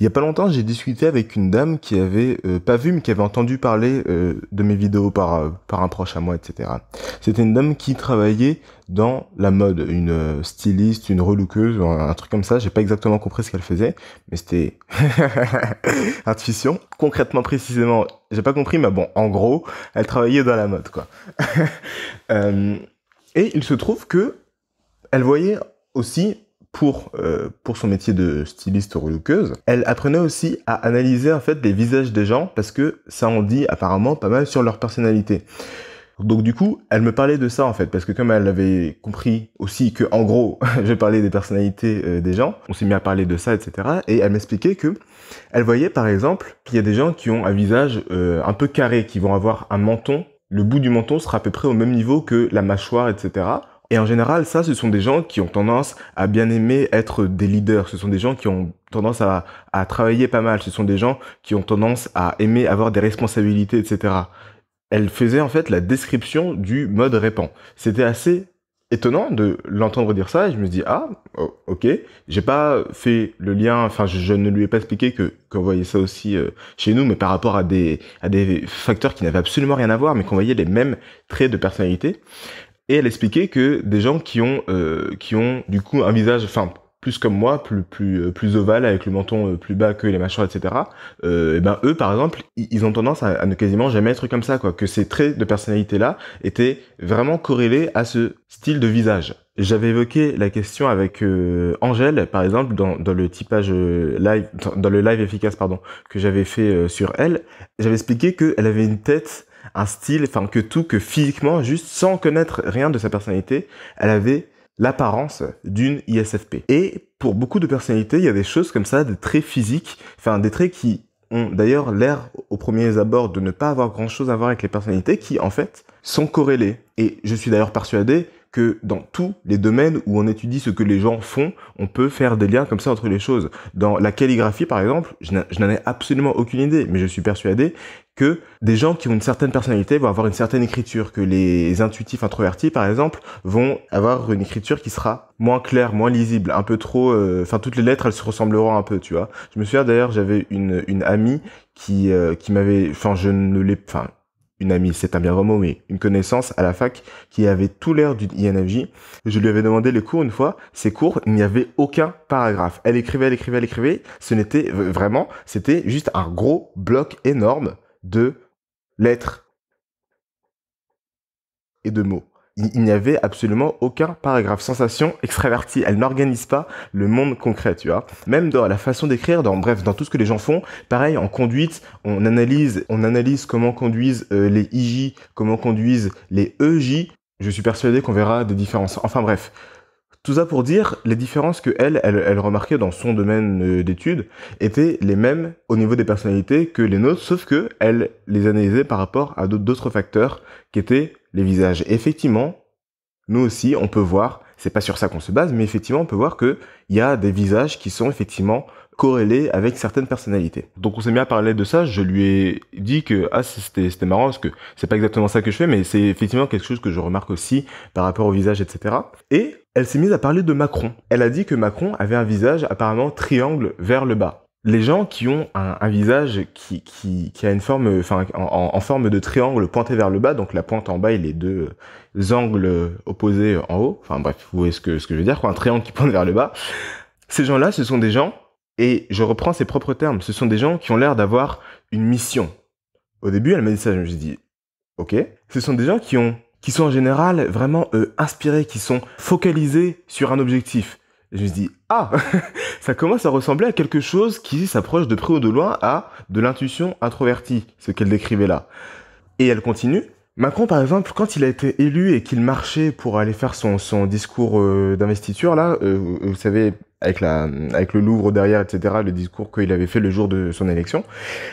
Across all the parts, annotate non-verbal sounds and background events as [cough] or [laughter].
Il y a pas longtemps, j'ai discuté avec une dame qui avait euh, pas vu, mais qui avait entendu parler euh, de mes vidéos par, euh, par un proche à moi, etc. C'était une dame qui travaillait dans la mode, une styliste, une relookeuse, un, truc comme ça. J'ai pas exactement compris ce qu'elle faisait, mais c'était [laughs] intuition. Concrètement, précisément, j'ai pas compris, mais bon, en gros, elle travaillait dans la mode, quoi. [laughs] et il se trouve que elle voyait aussi pour, euh, pour son métier de styliste relookeuse, elle apprenait aussi à analyser en fait les visages des gens parce que ça en dit apparemment pas mal sur leur personnalité. Donc du coup, elle me parlait de ça en fait, parce que comme elle avait compris aussi que en gros, [laughs] je parlais des personnalités euh, des gens, on s'est mis à parler de ça, etc. Et elle m'expliquait que elle voyait par exemple qu'il y a des gens qui ont un visage euh, un peu carré, qui vont avoir un menton, le bout du menton sera à peu près au même niveau que la mâchoire, etc. Et en général, ça, ce sont des gens qui ont tendance à bien aimer être des leaders. Ce sont des gens qui ont tendance à, à travailler pas mal. Ce sont des gens qui ont tendance à aimer avoir des responsabilités, etc. Elle faisait en fait la description du mode répand. C'était assez étonnant de l'entendre dire ça et je me dis ah oh, ok j'ai pas fait le lien enfin je, ne lui ai pas expliqué que qu'on voyait ça aussi euh, chez nous mais par rapport à des à des facteurs qui n'avaient absolument rien à voir mais qu'on voyait les mêmes traits de personnalité et elle expliquait que des gens qui ont, euh, qui ont du coup un visage, enfin plus comme moi, plus plus euh, plus ovale avec le menton euh, plus bas que les mâchoires, etc. Euh, et ben eux, par exemple, ils ont tendance à, ne quasiment jamais être comme ça, quoi. Que ces traits de personnalité là étaient vraiment corrélés à ce style de visage. J'avais évoqué la question avec euh, Angèle, par exemple, dans, dans le typage live, dans le live efficace, pardon, que j'avais fait sur elle. J'avais expliqué qu'elle avait une tête un style, enfin que tout, que physiquement, juste sans connaître rien de sa personnalité, elle avait l'apparence d'une ISFP. Et pour beaucoup de personnalités, il y a des choses comme ça, des traits physiques, enfin des traits qui ont d'ailleurs l'air au premier abord de ne pas avoir grand chose à voir avec les personnalités qui en fait sont corrélés. Et je suis d'ailleurs persuadé que dans tous les domaines où on étudie ce que les gens font, on peut faire des liens comme ça entre les choses. Dans la calligraphie, par exemple, je n'en ai absolument aucune idée, mais je suis persuadé que des gens qui ont une certaine personnalité vont avoir une certaine écriture, que les intuitifs introvertis, par exemple, vont avoir une écriture qui sera moins claire, moins lisible, un peu trop... Euh, enfin, toutes les lettres, elles se ressembleront un peu, tu vois. Je me souviens d'ailleurs, j'avais une, une amie qui, euh, qui m'avait... Enfin, je ne l'ai... Enfin, une amie, c'est un bien grand mot, mais une connaissance à la fac qui avait tout l'air d'une INFJ. Je lui avais demandé les cours une fois. Ces cours, il n'y avait aucun paragraphe. Elle écrivait, elle écrivait, elle écrivait. Ce n'était vraiment, c'était juste un gros bloc énorme de lettres et de mots il, n'y avait absolument aucun paragraphe. Sensation extravertie, elle n'organise pas le monde concret, tu vois. Même dans la façon d'écrire, dans bref, dans tout ce que les gens font, pareil en conduite, on analyse, on analyse comment conduisent euh, les IJ, comment conduisent les EJ. Je suis persuadé qu'on verra des différences. Enfin bref, tout ça pour dire, les différences que elle, elle, remarquait dans son domaine euh, d'études étaient les mêmes au niveau des personnalités que les nôtres, sauf que elle les analysait par rapport à d'autres facteurs qui étaient les visages. effectivement, nous aussi, on peut voir, c'est pas sur ça qu'on se base, mais effectivement, on peut voir que il y a des visages qui sont effectivement corrélés avec certaines personnalités. Donc on s'est mis à parler de ça, je lui ai dit que ah c'était c'était marrant parce que c'est pas exactement ça que je fais mais c'est effectivement quelque chose que je remarque aussi par rapport au visage etc. Et elle s'est mise à parler de Macron. Elle a dit que Macron avait un visage apparemment triangle vers le bas les gens qui ont un, visage qui, qui, a une forme, enfin, en, forme de triangle pointé vers le bas, donc la pointe en bas et les deux angles opposés en haut. Enfin bref, vous voyez ce que, ce que je veux dire, quoi, un triangle qui pointe vers le bas. Ces gens-là, ce sont des gens, et je reprends ses propres termes, ce sont des gens qui ont l'air d'avoir une mission. Au début, elle m'a dit ça, je me suis dit, ok. Ce sont des gens qui ont, qui sont en général vraiment euh, inspirés, qui sont focalisés sur un objectif. Je me dis, ah, [laughs] ça commence à ressembler à quelque chose qui s'approche de près ou de loin à de l'intuition introvertie, ce qu'elle décrivait là. Et elle continue. Macron, par exemple, quand il a été élu et qu'il marchait pour aller faire son, discours euh, d'investiture, là, euh, vous savez, avec le Louvre derrière, etc., le discours qu'il avait fait le jour de son élection,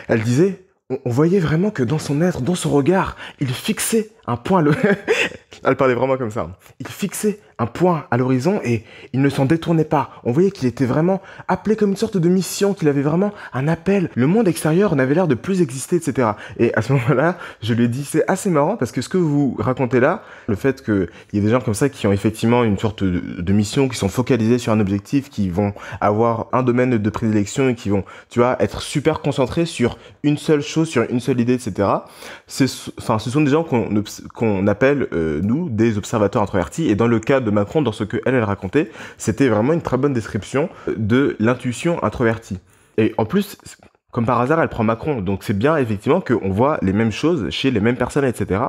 elle disait, on voyait vraiment que dans son être, dans son regard, il fixait un point. Le... [laughs] Elle parlait vraiment comme ça. Il fixait un point à l'horizon et il ne s'en détournait pas. On voyait qu'il était vraiment appelé comme une sorte de mission, qu'il avait vraiment un appel. Le monde extérieur n'avait l'air de plus exister, etc. Et à ce moment-là, je lui ai dit, c'est assez marrant parce que ce que vous racontez là, le fait qu'il y ait des gens comme ça qui ont effectivement une sorte de, mission, qui sont focalisés sur un objectif, qui vont avoir un domaine de prédilection et qui vont, tu vois, être super concentrés sur une seule chose, sur une seule idée, etc. Enfin, ce sont des gens qu'on appelle, euh, nous, des observateurs introvertis. Et dans le cas de Macron, dans ce que elle, racontait, c'était vraiment une très bonne description de l'intuition introvertie. Et en plus, comme par hasard, elle prend Macron. Donc c'est bien effectivement qu'on voit les mêmes choses chez les mêmes personnes, etc.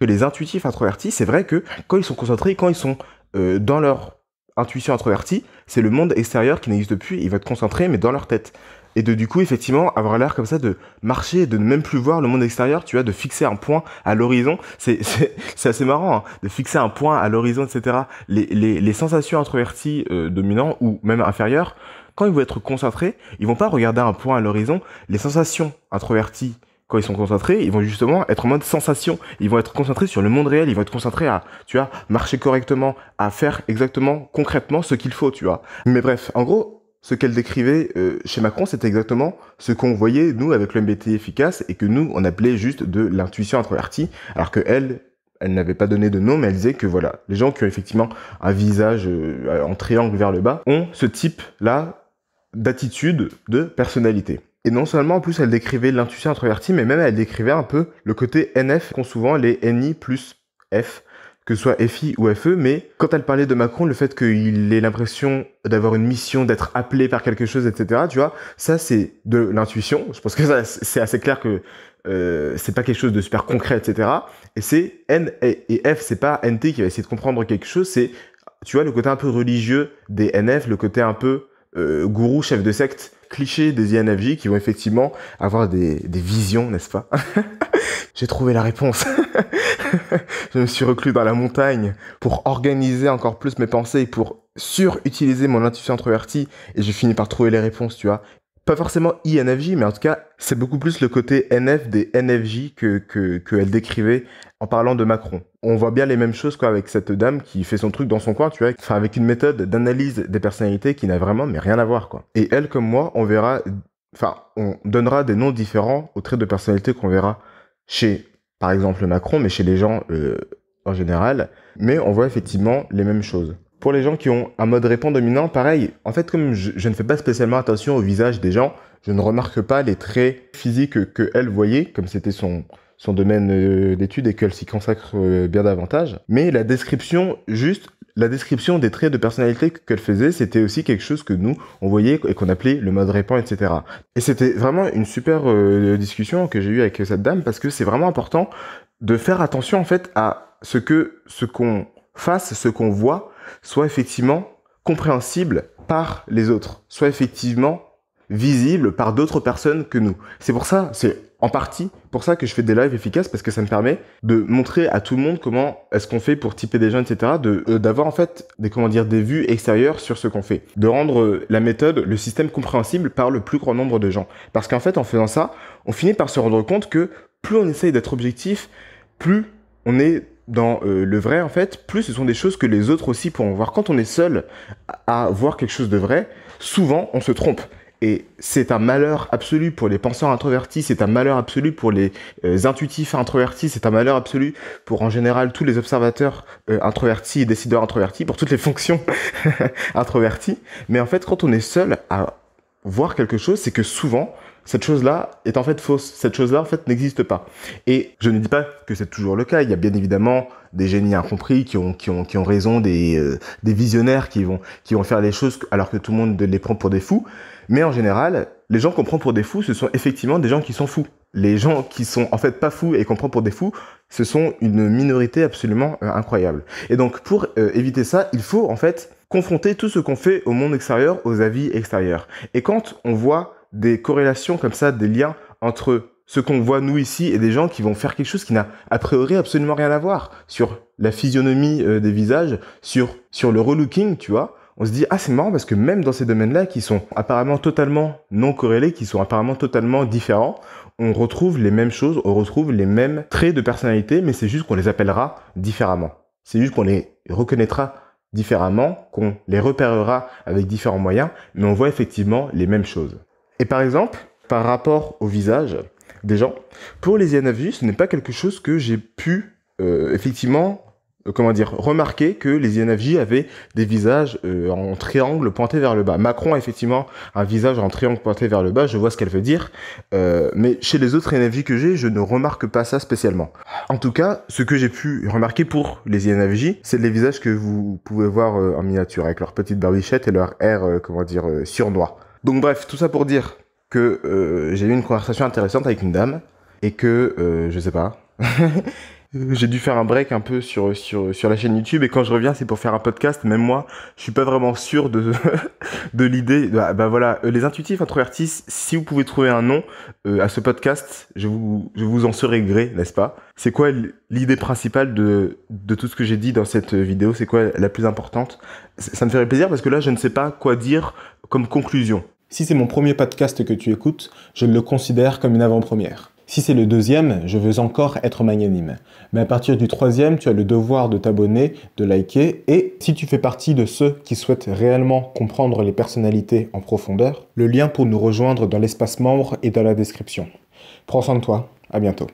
Que les intuitifs introvertis, c'est vrai que quand ils sont concentrés, quand ils sont euh, dans leur intuition introvertie, c'est le monde extérieur qui n'existe plus. Ils vont être concentrés, mais dans leur tête et de du coup effectivement avoir l'air comme ça de marcher de ne même plus voir le monde extérieur tu vois de fixer un point à l'horizon c'est [laughs] c'est assez marrant hein, de fixer un point à l'horizon etc les, les, les sensations introverties euh, dominants ou même inférieures quand ils vont être concentrés ils vont pas regarder un point à l'horizon les sensations introverties quand ils sont concentrés, ils vont justement être en mode sensation. Ils vont être concentrés sur le monde réel. Ils vont être concentrés à, tu vois, marcher correctement, à faire exactement, concrètement ce qu'il faut, tu vois. Mais bref, en gros, ce qu'elle décrivait euh, chez Macron, c'était exactement ce qu'on voyait, nous, avec le efficace, et que nous, on appelait juste de l'intuition introvertie, alors que elle, elle n'avait pas donné de nom, mais elle disait que voilà, les gens qui ont effectivement un visage euh, en triangle vers le bas ont ce type-là d'attitude, de personnalité. Et non seulement, en plus, elle décrivait l'intuition introvertie, mais même elle décrivait un peu le côté NF qu'ont souvent les NI plus F que ce soit FI ou FE, mais quand elle parlait de Macron, le fait qu'il ait l'impression d'avoir une mission, d'être appelé par quelque chose, etc., tu vois, ça c'est de l'intuition. Je pense que ça c'est assez clair que euh, c'est pas quelque chose de super concret, etc. Et c'est N et F, c'est pas NT qui va essayer de comprendre quelque chose, c'est, tu vois, le côté un peu religieux des NF, le côté un peu euh, gourou, chef de secte, cliché des INFJ qui vont effectivement avoir des, des visions, n'est-ce pas? [laughs] J'ai trouvé la réponse. [laughs] [laughs] je me suis reclus dans la montagne pour organiser encore plus mes pensées, pour surutiliser mon intuition introvertie et j'ai fini par trouver les réponses, tu vois. Pas forcément INFJ, mais en tout cas, c'est beaucoup plus le côté NF des NFJ que, décrivait en parlant de Macron. On voit bien les mêmes choses avec cette dame qui fait son truc dans son coin, tu vois, enfin avec une méthode d'analyse des personnalités qui n'a vraiment rien à voir quoi. Et elle comme moi, on verra enfin, on donnera des noms différents aux traits de personnalité qu'on verra chez par exemple Macron, mais chez les gens euh, en général. Mais on voit effectivement les mêmes choses. Pour les gens qui ont un mode répond dominant, pareil, en fait, comme je, ne fais pas spécialement attention au visage des gens, je ne remarque pas les traits physiques que, elle voyait, comme c'était son, son domaine euh, d'étude et qu'elle s'y consacre euh, bien davantage. Mais la description juste la description des traits de personnalité qu'elle faisait, c'était aussi quelque chose que nous, on voyait et qu'on appelait le mode répand, etc. Et c'était vraiment une super euh, discussion que j'ai eue avec cette dame parce que c'est vraiment important de faire attention en fait à ce que ce qu'on fasse, ce qu'on voit, soit effectivement compréhensible par les autres, soit effectivement visible par d'autres personnes que nous. C'est pour ça, c'est en partie pour ça que je fais des lives efficaces parce que ça me permet de montrer à tout le monde comment est-ce qu'on fait pour typer des gens, etc. De euh, d'avoir en fait des comment dire des vues extérieures sur ce qu'on fait, de rendre euh, la méthode, le système compréhensible par le plus grand nombre de gens. Parce qu'en fait, en faisant ça, on finit par se rendre compte que plus on essaye d'être objectif, plus on est dans euh, le vrai en fait, plus ce sont des choses que les autres aussi pourront voir. Quand on est seul à voir quelque chose de vrai, souvent on se trompe. Et c'est un malheur absolu pour les penseurs introvertis, c'est un malheur absolu pour les euh, intuitifs introvertis, c'est un malheur absolu pour en général tous les observateurs euh, introvertis et décideurs introvertis, pour toutes les fonctions [laughs] introverties. Mais en fait, quand on est seul à voir quelque chose, c'est que souvent, cette chose-là est en fait fausse. Cette chose-là, en fait, n'existe pas. Et je ne dis pas que c'est toujours le cas. Il y a bien évidemment des génies incompris qui ont, qui ont, qui ont raison, des, euh, des visionnaires qui vont, qui vont faire les choses alors que tout le monde les prend pour des fous. Mais en général, les gens qu'on prend pour des fous, ce sont effectivement des gens qui sont fous. Les gens qui sont en fait pas fous et qu'on prend pour des fous, ce sont une minorité absolument euh, incroyable. Et donc pour euh, éviter ça, il faut en fait confronter tout ce qu'on fait au monde extérieur, aux avis extérieurs. Et quand on voit des corrélations comme ça, des liens entre ce qu'on voit nous ici et des gens qui vont faire quelque chose qui n'a a priori absolument rien à voir sur la physionomie euh, des visages, sur sur le relooking, tu vois, on se dit ah c'est marrant parce que même dans ces domaines-là qui sont apparemment totalement non corrélés, qui sont apparemment totalement différents, on retrouve les mêmes choses, on retrouve les mêmes traits de personnalité, mais c'est juste qu'on les appellera différemment. C'est juste qu'on les reconnaîtra différemment, qu'on les repérera avec différents moyens, mais on voit effectivement les mêmes choses. Et par exemple, par rapport au visage des gens, pour les INFJ, ce n'est pas quelque chose que j'ai pu euh, effectivement comment dire, remarquer que les INFJ avaient des visages euh, en triangle pointé vers le bas. Macron a effectivement un visage en triangle pointé vers le bas, je vois ce qu'elle veut dire, euh, mais chez les autres INFJ que j'ai, je ne remarque pas ça spécialement. En tout cas, ce que j'ai pu remarquer pour les INFJ, c'est les visages que vous pouvez voir en miniature, avec leur petite barbichette et leur air, comment dire, surnois. Donc bref, tout ça pour dire que j'ai eu une conversation intéressante avec une dame, et que, je sais pas... [laughs] j'ai dû faire un break un peu sur, sur, sur la chaîne YouTube et quand je reviens c'est pour faire un podcast même moi je suis pas vraiment sûr de, [laughs] de l'idée. Bah, bah, voilà euh, les intuitifs introvertis si vous pouvez trouver un nom euh, à ce podcast je vous, je vous en serai gré n'est-ce pas? C'est quoi l'idée principale de, de tout ce que j'ai dit dans cette vidéo? C'est quoi la plus importante? Ça me ferait plaisir parce que là je ne sais pas quoi dire comme conclusion. Si c'est mon premier podcast que tu écoutes je le considère comme une avant-première si c'est le deuxième, je veux encore être magnanime. Mais à partir du troisième, tu as le devoir de t'abonner, de liker, et si tu fais partie de ceux qui souhaitent réellement comprendre les personnalités en profondeur, le lien pour nous rejoindre dans l'espace membre est dans la description. Prends soin de toi, à bientôt.